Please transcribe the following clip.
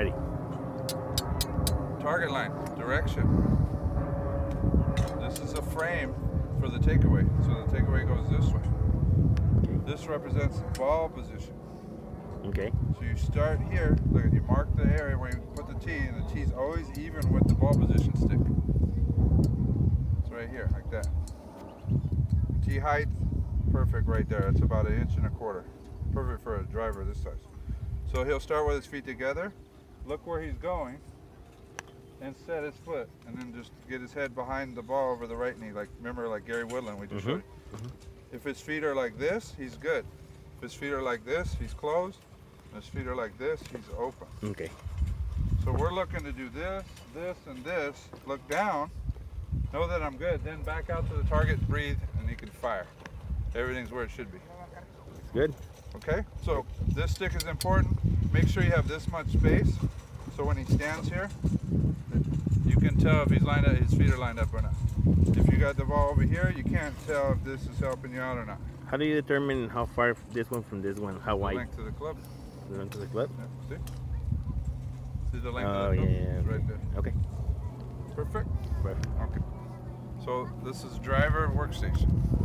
Ready. Target line, direction. This is a frame for the takeaway. So the takeaway goes this way. Okay. This represents the ball position. Okay. So you start here, look at you mark the area where you put the tee, and the tee's always even with the ball position stick. It's right here, like that. Tee height, perfect right there. It's about an inch and a quarter. Perfect for a driver this size. So he'll start with his feet together, look where he's going, and set his foot, and then just get his head behind the ball over the right knee, like remember like Gary Woodland we just mm-hmm. showed you. Mm-hmm. If his feet are like this, he's good. If his feet are like this, he's closed. If his feet are like this, he's open. Okay. So we're looking to do this, this, and this. Look down, know that I'm good, then back out to the target, breathe, and you can fire. Everything's where it should be. Good. Okay, so this stick is important. Make sure you have this much space, so when he stands here, you can tell if he's lined up, his feet are lined up or not. If you got the ball over here, you can't tell if this is helping you out or not. How do you determine how far this one from this one? How The wide? length of the club. The length of the club? Yeah, see? See the length Oh, of the yeah, club? yeah. It's right there. Okay. Perfect. Perfect. Okay. So this is driver workstation. Okay.